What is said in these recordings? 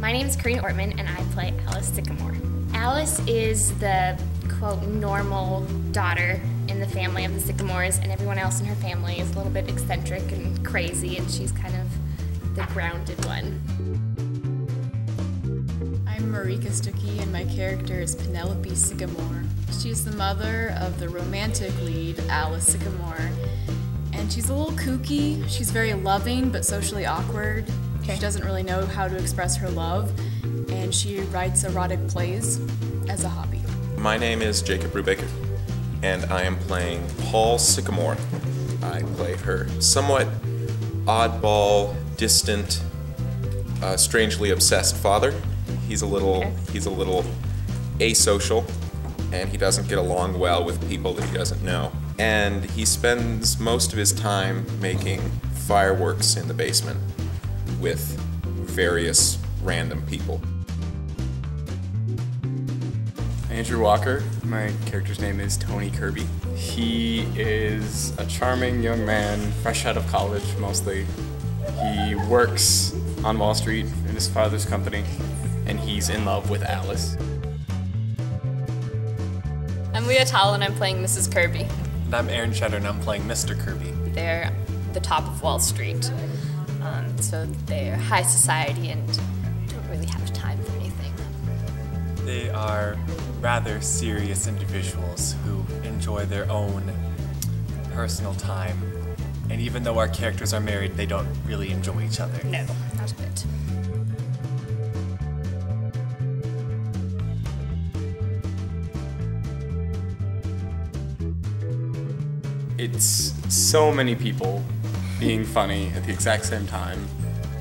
My name is Karina Ortman, and I play Alice Sycamore. Alice is the quote normal daughter in the family of the Sycamores, and everyone else in her family is a little bit eccentric and crazy, and she's kind of the grounded one. I'm Marika Stuckey, and my character is Penelope Sycamore. She's the mother of the romantic lead, Alice Sycamore. And she's a little kooky. She's very loving but socially awkward. She doesn't really know how to express her love, and she writes erotic plays as a hobby. My name is Jacob Brubaker, and I am playing Paul Sycamore. I play her somewhat oddball, distant, uh, strangely obsessed father. He's a little Okay. he's a little asocial, and he doesn't get along well with people that he doesn't know. And he spends most of his time making fireworks in the basement with various random people. Andrew Walker. My character's name is Tony Kirby. He is a charming young man, fresh out of college mostly. He works on Wall Street in his father's company, and he's in love with Alice. I'm Leah Tall, and I'm playing Mrs. Kirby. And I'm Aaron Cheddar, and I'm playing Mr. Kirby. They're the top of Wall Street, um, so they're high society and don't really have time for anything. They are rather serious individuals who enjoy their own personal time. And even though our characters are married, they don't really enjoy each other. No, not a bit. It's so many people being funny at the exact same time,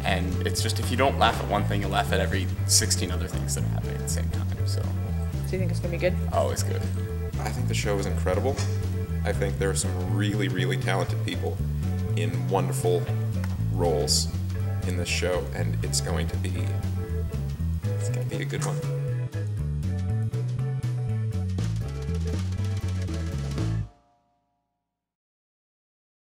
and it's just if you don't laugh at one thing, you'll laugh at every 16 other things that are happening at the same time. So, Do you think it's gonna be good? Oh, always good. I think the show is incredible. I think there are some really, really talented people in wonderful roles in this show, and it's going to be it's going to be a good one.